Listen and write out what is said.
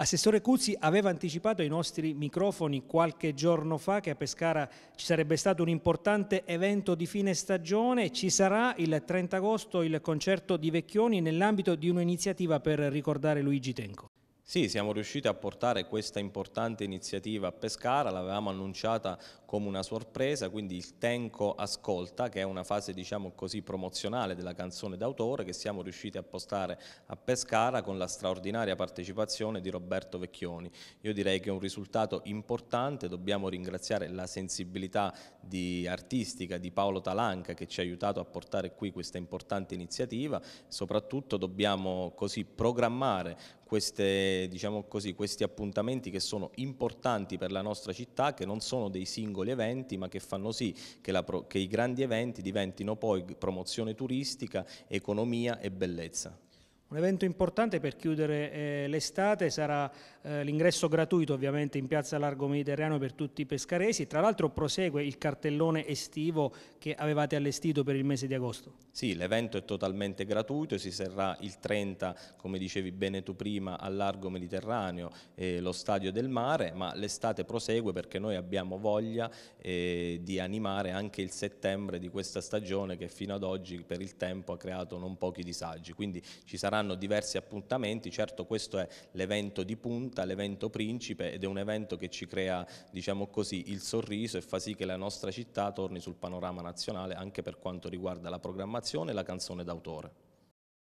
Assessore Cuzzi aveva anticipato ai nostri microfoni qualche giorno fa che a Pescara ci sarebbe stato un importante evento di fine stagione. Ci sarà il 30 agosto il concerto di Vecchioni nell'ambito di un'iniziativa per ricordare Luigi Tenco. Sì, siamo riusciti a portare questa importante iniziativa a Pescara, l'avevamo annunciata come una sorpresa, quindi il Tenco Ascolta, che è una fase diciamo così promozionale della canzone d'autore che siamo riusciti a postare a Pescara con la straordinaria partecipazione di Roberto Vecchioni. Io direi che è un risultato importante, dobbiamo ringraziare la sensibilità di artistica di Paolo Talanca che ci ha aiutato a portare qui questa importante iniziativa, soprattutto dobbiamo così programmare queste, diciamo così, questi appuntamenti che sono importanti per la nostra città, che non sono dei singoli eventi, ma che fanno sì che, la, che i grandi eventi diventino poi promozione turistica, economia e bellezza. Un evento importante per chiudere eh, l'estate sarà eh, l'ingresso gratuito ovviamente in piazza Largo Mediterraneo per tutti i pescaresi, tra l'altro prosegue il cartellone estivo che avevate allestito per il mese di agosto. Sì, l'evento è totalmente gratuito, si serrà il 30, come dicevi bene tu prima, al Largo Mediterraneo, eh, lo Stadio del Mare, ma l'estate prosegue perché noi abbiamo voglia eh, di animare anche il settembre di questa stagione che fino ad oggi per il tempo ha creato non pochi disagi, quindi ci sarà saranno diversi appuntamenti, certo questo è l'evento di punta, l'evento principe ed è un evento che ci crea diciamo così, il sorriso e fa sì che la nostra città torni sul panorama nazionale anche per quanto riguarda la programmazione e la canzone d'autore.